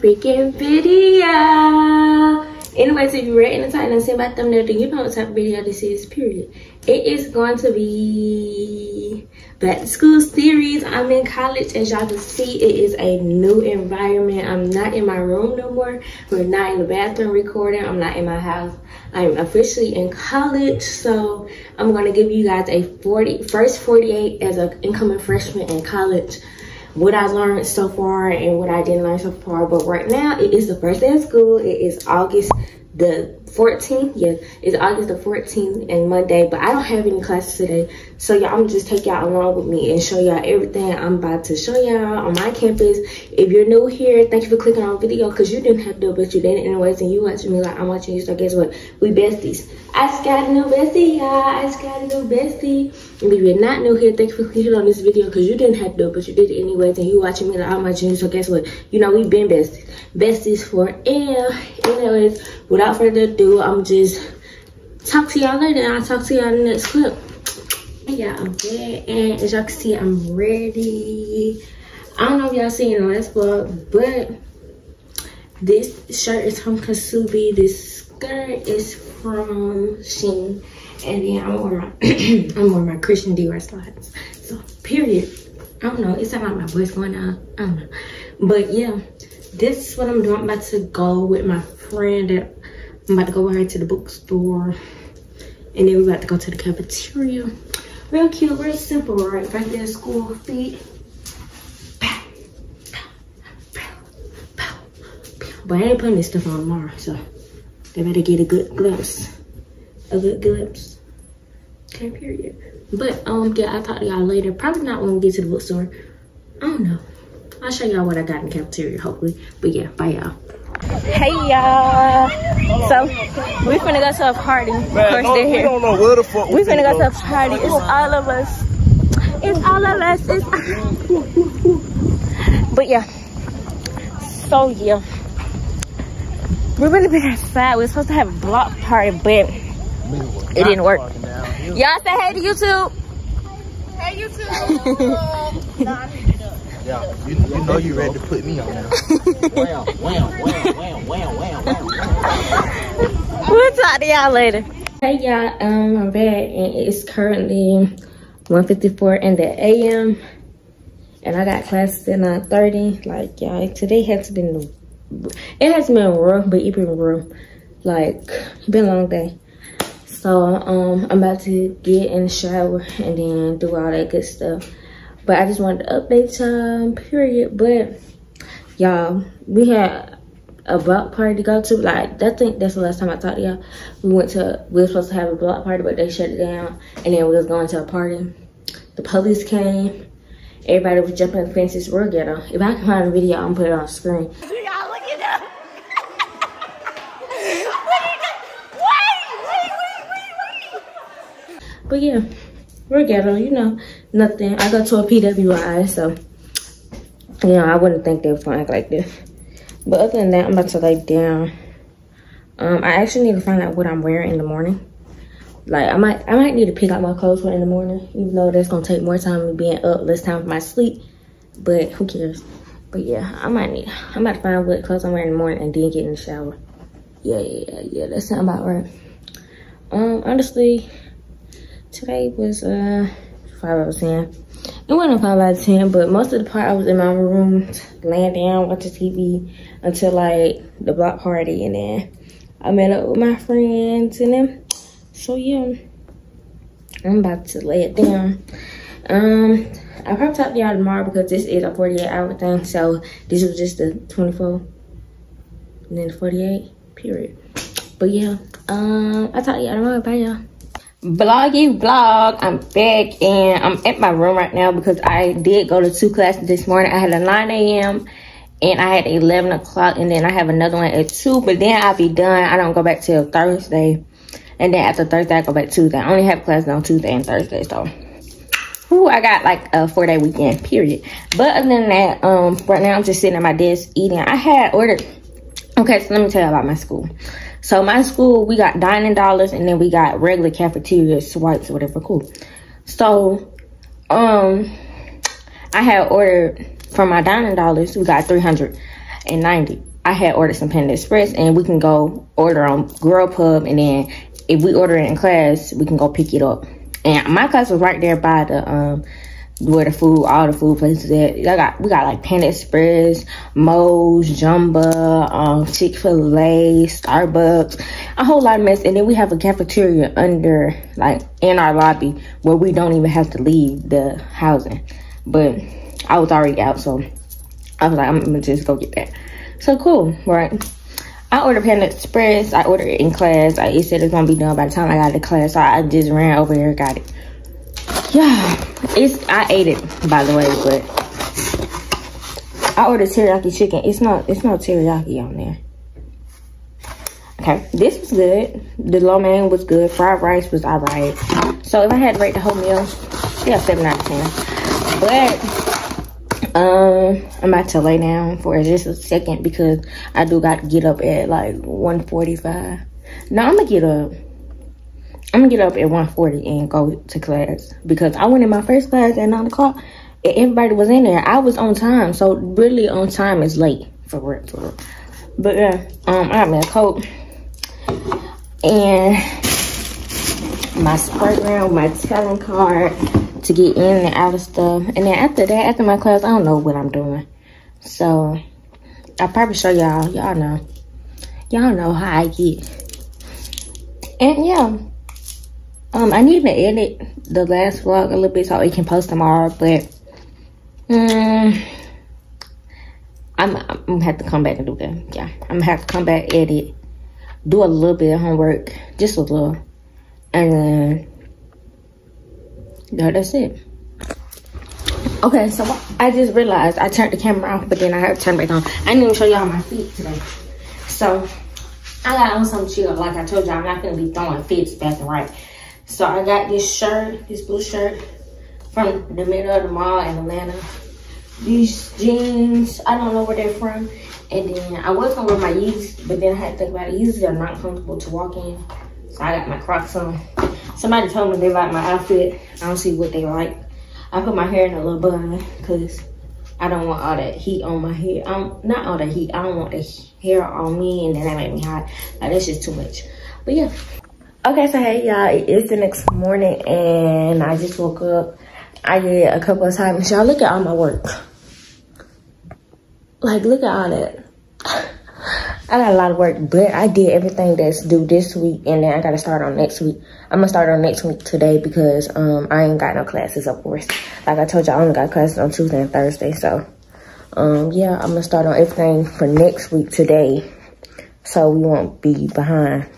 freaking video. Anyways, if you read in the title and see my thumbnail, then you know what type of video this is, period. It is going to be back to school series. I'm in college. As y'all can see, it is a new environment. I'm not in my room no more. We're not in the bathroom recording. I'm not in my house. I'm officially in college. So I'm going to give you guys a 40, first 48 as an incoming freshman in college what I learned so far and what I didn't learn so far. But right now, it is the first day of school. It is August the 14th. Yeah, it's August the 14th and Monday. But I don't have any classes today. So y'all, I'm just take y'all along with me and show y'all everything I'm about to show y'all on my campus. If you're new here, thank you for clicking on video because you didn't have to, but you didn't anyways. And you watching me like I'm watching you. So guess what? We besties. I just got a new bestie, y'all. I just got a new bestie. And if you're not new here, thank you for clicking on this video because you didn't have to, but you did it anyways. And you watching me like I'm watching you. So guess what? You know, we've been besties. Besties forever. Anyways, without further ado, I'm just talk to y'all later. I'll talk to y'all in the next clip yeah i'm and as y'all can see i'm ready. I don't know if y'all seen the last vlog but this shirt is from kasubi. This skirt is from Shein. and then i'm wearing my i'm wearing my christian dior slides. So period. I don't know. It's sounds like my voice going out. I don't know. But yeah this is what i'm doing. I'm about to go with my friend that i'm about to go her to the bookstore and then we're about to go to the cafeteria Real cute, real simple, right? Right there, school feet. But I ain't putting this stuff on tomorrow, so they better get a good glimpse. A good glimpse. Okay, period. But um yeah, I'll talk to y'all later. Probably not when we get to the bookstore. I don't know. I'll show y'all what I got in the cafeteria, hopefully. But yeah, bye y'all. Hey y'all. So we finna go to a party. Man, of course no, they're here. We don't know where the fuck we, we finna go, go to a party. It's all of us. It's all of us. It's but yeah. So yeah. We're gonna be outside. We're supposed to have a block party, but it didn't work. Y'all say hey to YouTube. Hey YouTube. Yeah, you, you know you ready to put me on now. wham, wham, wham, wham, wham, wham, wham. We'll talk to y'all later. Hey y'all, um, I'm back and it's currently 1.54 in the AM. And I got classes at 9.30. Like, y'all, today has been, it has been rough, but it been rough. Like, it's been a long day. So, um, I'm about to get in the shower and then do all that good stuff. But I just wanted to update y'all, period. But y'all, we had a block party to go to. Like, I think that's the last time I talked to y'all. We went to, we were supposed to have a block party, but they shut it down. And then we was going to a party. The police came. Everybody was jumping the fences. Real ghetto. If I can find a video, I'm gonna put it on screen. Y'all look at that. But yeah, we're ghetto, you know nothing. I go to a PWI, so you know, I wouldn't think they would act like this. But other than that, I'm about to lay down. Um, I actually need to find out what I'm wearing in the morning. Like I might I might need to pick out my clothes for in the morning, even though that's gonna take more time than being up, less time for my sleep. But who cares? But yeah, I might need I'm about to find what clothes I'm wearing in the morning and then get in the shower. Yeah, yeah, yeah. That sounds about right. Um, honestly, today was uh five out of ten. It wasn't five out of ten, but most of the part I was in my room, laying down, watching TV until like the block party, and then I met up with my friends and then. So yeah, I'm about to lay it down. Um, I'll probably talk to y'all tomorrow because this is a 48 hour thing. So this was just the 24 and then the 48 period. But yeah, um, I'll talk to y'all tomorrow. Bye y'all vloggy vlog i'm back and i'm at my room right now because i did go to two classes this morning i had a 9 a.m and i had 11 o'clock and then i have another one at 2 but then i'll be done i don't go back till thursday and then after thursday i go back tuesday i only have classes on tuesday and thursday so Ooh, I got like a four day weekend, period. But other than that, um, right now I'm just sitting at my desk eating. I had ordered, okay, so let me tell you about my school. So my school, we got dining dollars and then we got regular cafeteria swipes whatever, cool. So, um, I had ordered from my dining dollars, we got 390. I had ordered some Panda Express and we can go order on Grubhub and then if we order it in class, we can go pick it up. And my class was right there by the um where the food, all the food places at. I got we got like Panda Express, Moe's, Jamba, um, Chick Fil A, Starbucks, a whole lot of mess. And then we have a cafeteria under like in our lobby where we don't even have to leave the housing. But I was already out, so I was like, I'm gonna just go get that. So cool, right? I ordered Panda Express. I ordered it in class. I, it said it's gonna be done by the time I got to class. So I just ran over here, got it. Yeah, it's I ate it by the way, but I ordered teriyaki chicken. It's not it's not teriyaki on there. Okay, this was good. The lo mein was good. Fried rice was alright. So if I had to rate the whole meal, yeah, seven out of ten. But um, I'm about to lay down for just a second because I do got to get up at like 1:45. Now I'm gonna get up. I'm gonna get up at 1:40 and go to class because I went in my first class at 9 o'clock and everybody was in there. I was on time, so really on time is late for real, for real. But yeah, um, I got a coat and my Sprite round, my Talon card to get in and out of stuff. And then after that, after my class, I don't know what I'm doing. So I'll probably show y'all. Y'all know. Y'all know how I get. And yeah. Um, I need to edit the last vlog a little bit so it can post tomorrow, but um, I'm, I'm gonna have to come back and do that. Yeah, I'm gonna have to come back, edit, do a little bit of homework, just a little, and then yeah, that's it. Okay, so I just realized I turned the camera off, but then I had to turn it back on. I didn't even show y'all my feet today. So I got on some chill. Like I told y'all, I'm not gonna be throwing fits back and right. So I got this shirt, this blue shirt from the middle of the mall in Atlanta. These jeans, I don't know where they're from. And then I was gonna wear my Yeezys, but then I had to think about it. Yeezys are not comfortable to walk in. So I got my Crocs on. Somebody told me they like my outfit. I don't see what they like. I put my hair in a little bun because I don't want all that heat on my hair. I'm not all the heat. I don't want the hair on me and then that make me hot. Like that's just too much. But yeah. Okay, so hey y'all, it is the next morning and I just woke up. I did a couple of times. Y'all look at all my work. Like look at all that. I got a lot of work, but I did everything that's due this week, and then I got to start on next week. I'm gonna start on next week today because um I ain't got no classes, of course. Like I told y'all I only got classes on Tuesday and Thursday, so um yeah, I'm gonna start on everything for next week today, so we won't be behind,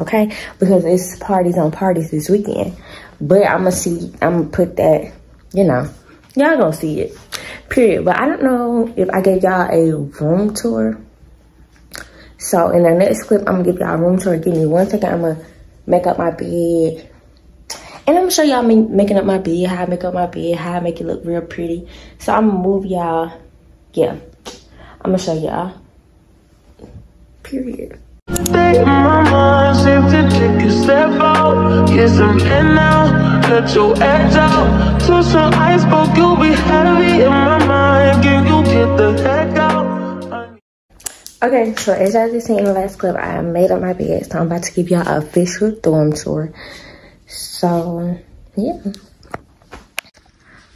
okay? Because it's parties on parties this weekend, but I'm gonna see, I'm gonna put that, you know, y'all gonna see it, period. But I don't know if I gave y'all a room tour so in the next clip, I'm gonna give y'all a room tour. Give me one second. I'm gonna make up my bed. And I'm gonna show y'all me making up my bed, how I make up my bed, how I make it look real pretty. So I'm gonna move y'all. Yeah, I'm gonna show y'all. Period. My mind, take a step out. Now, let your edge out. To some you'll be heavy in my mind. Can you get the heck out? Okay, so as y'all just seen in the last clip, I made up my bed. So I'm about to give y'all a official dorm tour. So, yeah.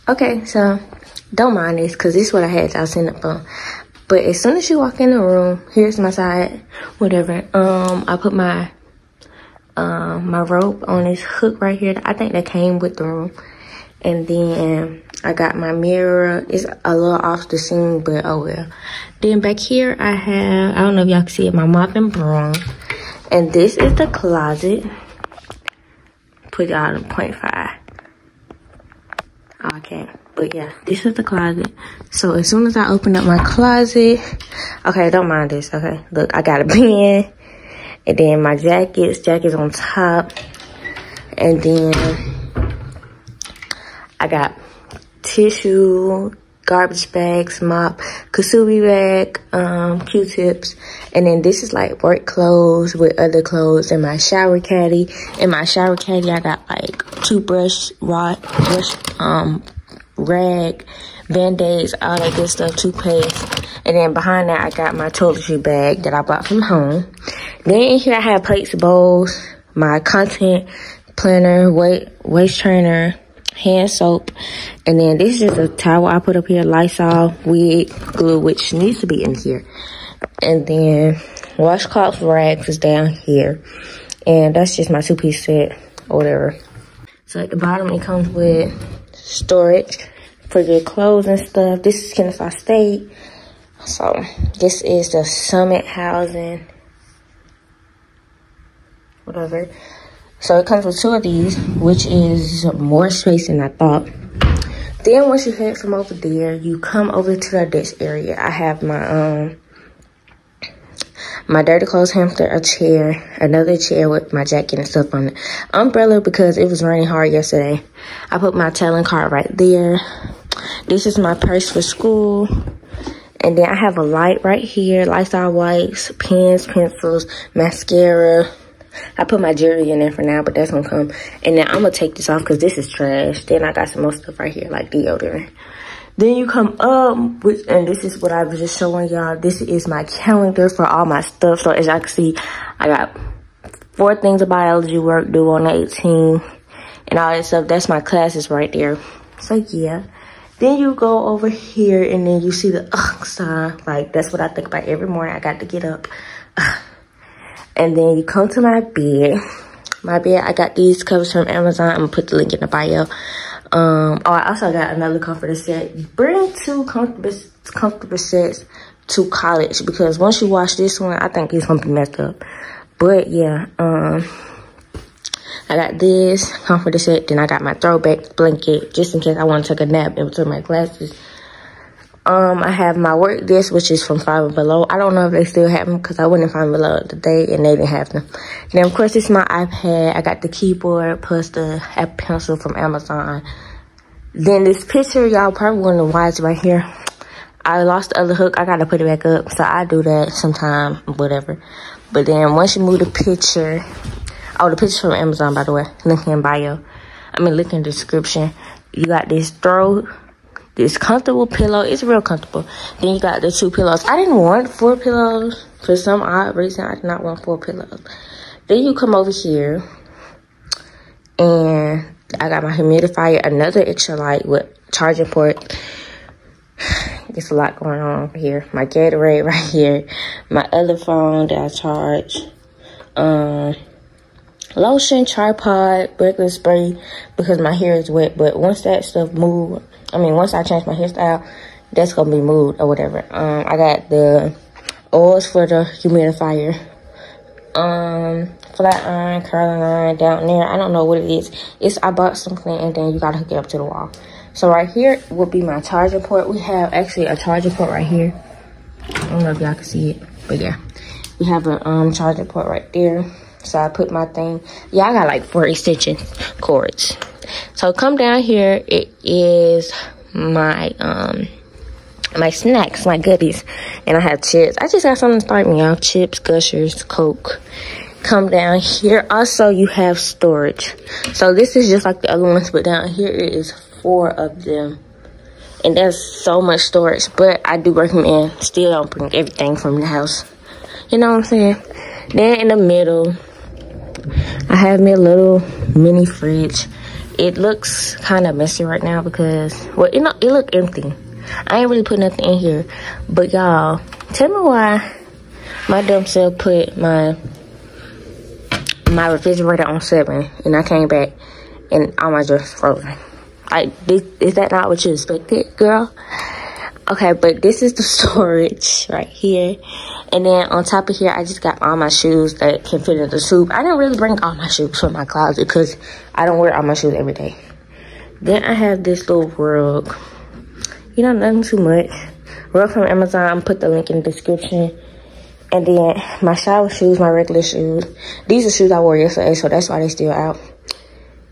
Okay, so don't mind this because this is what I had y'all send up on. But as soon as you walk in the room, here's my side, whatever. Um, I put my um my rope on this hook right here. I think that came with the room. And then I got my mirror. It's a little off the scene, but oh well. Then back here I have, I don't know if y'all can see it, my mop and broom. And this is the closet. Put y'all in 0.5. Okay, but yeah, this is the closet. So as soon as I open up my closet, okay, don't mind this, okay? Look, I got a pen. And then my jackets, jackets on top. And then I got tissue, garbage bags, mop, kasubi bag, um, Q-tips. And then this is like work clothes with other clothes and my shower caddy. In my shower caddy, I got like toothbrush, rod, brush, um, rag, band-aids, all that good stuff, toothpaste. And then behind that, I got my toiletry bag that I bought from home. Then in here, I have plates, bowls, my content planner, weight, waist trainer, hand soap. And then this is a towel I put up here, Lysol, wig, glue, which needs to be in here. And then washcloth rags is down here. And that's just my two-piece set or whatever. So at the bottom, it comes with storage for your clothes and stuff. This is Kennesaw State. So this is the Summit housing. Whatever. So it comes with two of these, which is more space than I thought. Then once you head from over there, you come over to the desk area. I have my um my dirty clothes hamster, a chair, another chair with my jacket and stuff on it. Umbrella because it was raining hard yesterday. I put my Talon card right there. This is my purse for school. And then I have a light right here, Lysol wipes, pens, pencils, mascara, I put my jewelry in there for now, but that's gonna come. And then I'm gonna take this off because this is trash. Then I got some more stuff right here, like deodorant. Then you come up with, and this is what I was just showing y'all. This is my calendar for all my stuff. So as y'all can see, I got four things of biology work due on the 18 and all that stuff. That's my classes right there. So yeah. Then you go over here and then you see the ugh sign. Like that's what I think about every morning. I got to get up. And then you come to my bed. My bed, I got these covers from Amazon. I'm gonna put the link in the bio. Um, oh, I also got another comforter set. Bring two comfortable, comfortable sets to college because once you wash this one, I think it's gonna be messed up. But yeah, um, I got this comforter set. Then I got my throwback blanket just in case I want to take a nap in between my classes. Um, I have my work desk, which is from Five Below. I don't know if they still have them because I went in Five Below today and they didn't have them. Then, of course, it's my iPad. I got the keyboard plus the Pencil from Amazon. Then this picture, y'all probably wondering why it's right here. I lost the other hook. I got to put it back up. So I do that sometime, whatever. But then once you move the picture, oh, the picture from Amazon, by the way, link in bio. I mean, link in description. You got this throw this comfortable pillow. It's real comfortable. Then you got the two pillows. I didn't want four pillows. For some odd reason, I did not want four pillows. Then you come over here. And I got my humidifier. Another extra light with charging port. There's a lot going on over here. My Gatorade right here. My other phone that I charge. Um lotion, tripod, regular spray because my hair is wet. But once that stuff move, I mean, once I change my hairstyle, that's gonna be moved or whatever. Um, I got the oils for the humidifier. Um, flat iron, curling iron down there. I don't know what it is. It's I bought something and then you gotta hook it up to the wall. So right here would be my charging port. We have actually a charging port right here. I don't know if y'all can see it, but yeah. We have a um charging port right there. So I put my thing. Yeah, I got like four extension cords. So come down here. It is my um my snacks, my goodies, and I have chips. I just got something to start me off: chips, gushers, coke. Come down here. Also, you have storage. So this is just like the other ones, but down here it is four of them. And there's so much storage, but I do recommend still don't bring everything from the house. You know what I'm saying? Then in the middle, I have me a little mini fridge. It looks kind of messy right now because, well, it, it look empty. I ain't really put nothing in here. But y'all, tell me why my dumb self put my my refrigerator on seven and I came back and all my drinks frozen. Like, is that not what you expected, girl? Okay, but this is the storage right here. And then on top of here, I just got all my shoes that can fit in the soup. I didn't really bring all my shoes from my closet because I don't wear all my shoes every day. Then I have this little rug. You know, nothing too much. Rug from Amazon. Put the link in the description. And then my shower shoes, my regular shoes. These are shoes I wore yesterday, so that's why they still out.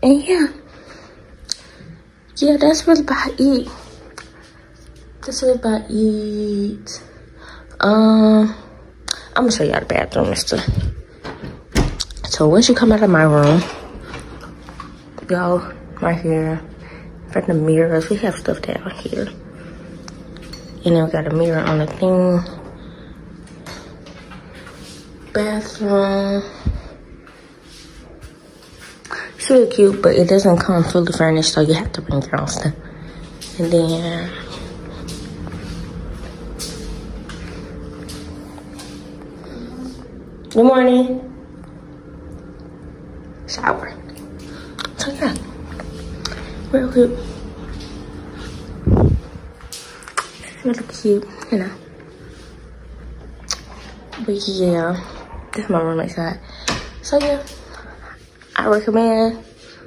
And yeah. yeah, that's really about it. Really about it. Um, I'm gonna show y'all the bathroom stuff. So once you come out of my room, go right here. For the mirrors, we have stuff down here. And then we got a mirror on the thing. Bathroom. It's really cute, but it doesn't come fully furnished, so you have to bring your own stuff. And then Good morning. Shower. So yeah, real cute. Really cute, you know. But yeah, this is my room outside. So yeah, I recommend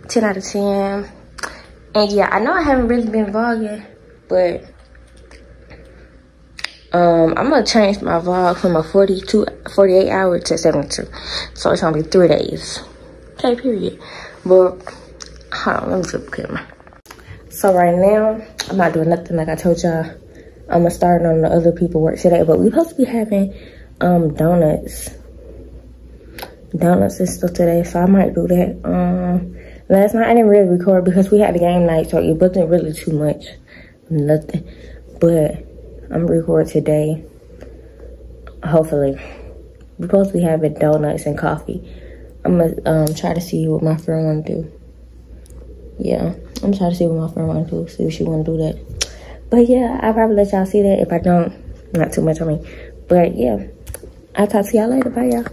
10 out of 10. And yeah, I know I haven't really been vlogging, but um, I'm gonna change my vlog from a 42, 48 hour to 72. So it's gonna be three days. Okay, period. But, hold on, let me flip camera. So right now, I'm not doing nothing like I told y'all. I'm gonna start on the other people work today, but we supposed to be having um donuts. Donuts and stuff today, so I might do that. Um, last night I didn't really record because we had a game night, so it wasn't really too much. Nothing. But I'm record today. Hopefully. We're supposed to be having donuts and coffee. I'm gonna um, try to see what my friend wanna do. Yeah, I'm trying to see what my friend wanna do, see if she wanna do that. But yeah, I'll probably let y'all see that. If I don't, not too much on me. But yeah, I'll talk to y'all later. Bye y'all.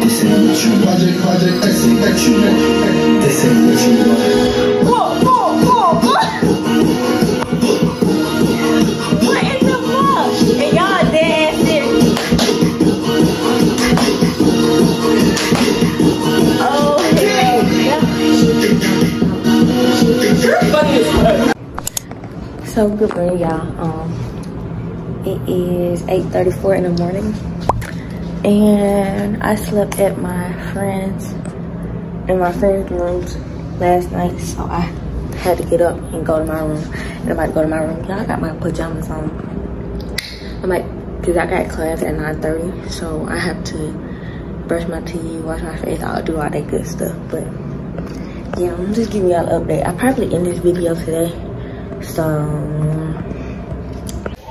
This ain't what you want. This ain't what you want. So good morning, y'all. Um, it is 8:34 in the morning, and I slept at my friend's in my friend's rooms last night, so I had to get up and go to my room. And I'm about to go to my room. Y'all got my pajamas on. I'm like, cause I got class at 9:30, so I have to brush my teeth, wash my face, I'll do all that good stuff. But yeah, I'm just giving y'all an update. I probably end this video today. So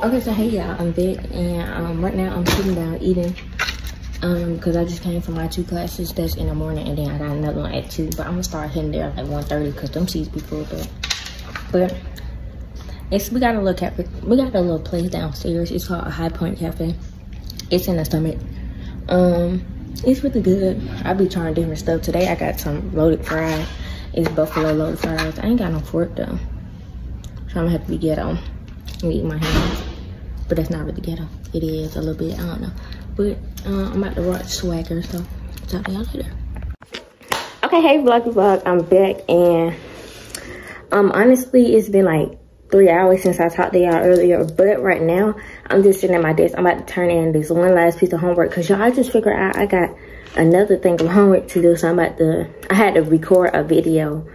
okay, so hey y'all, I'm back and um right now I'm sitting down eating. Um, because I just came from my two classes that's in the morning and then I got another one at two. But I'm gonna start heading there at like 1.30 because them seats be full but but it's we got a little cafe we got a little place downstairs. It's called a High Point Cafe. It's in the stomach. Um it's really good. I be trying different stuff. Today I got some loaded fries. It's buffalo loaded fries. I ain't got no fork though. So I'm gonna have to be ghetto and eat my hands. But that's not really ghetto. It is a little bit, I don't know. But uh, I'm about to watch Swagger, so talk to y'all later. Okay, hey vloggy vlog, I'm back and um honestly it's been like three hours since I talked to y'all earlier, but right now I'm just sitting at my desk. I'm about to turn in this one last piece of homework because y'all I just figured out I got another thing of homework to do. So I'm about to I had to record a video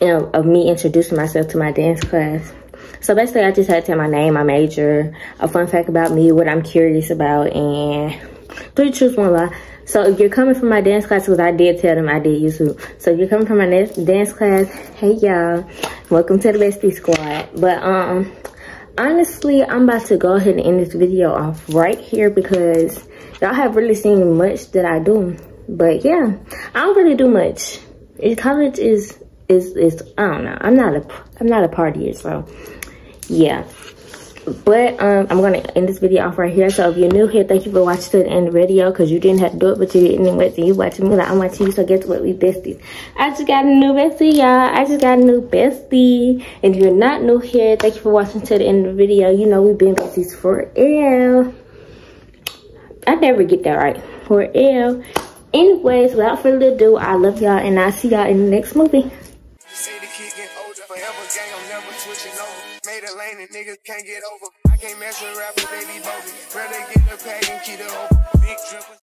um, of me introducing myself to my dance class. So basically, I just had to tell my name, my major, a fun fact about me, what I'm curious about, and three truths, one lie. So if you're coming from my dance class, because I did tell them I did YouTube. So if you're coming from my dance class, hey y'all, welcome to the Bestie Squad. But um, honestly, I'm about to go ahead and end this video off right here because y'all have really seen much that I do. But yeah, I don't really do much. College is is is I don't know. I'm not a I'm not a partier, so yeah but um i'm gonna end this video off right here. So if you're new here thank you for watching to the end of the video because you didn't have to do it but you didn't anyway so you watching me like i'm watching you so guess what? We besties. I just got a new bestie y'all. I just got a new bestie. And if you're not new here thank you for watching to the end of the video. You know we've been besties for real. I never get that right. For real. Anyways without further ado i love y'all and i'll see y'all in the next movie the niggas can't get over. I can't mess with rappers, they be bogus. Rather get the pack and keep it over. Big drippers.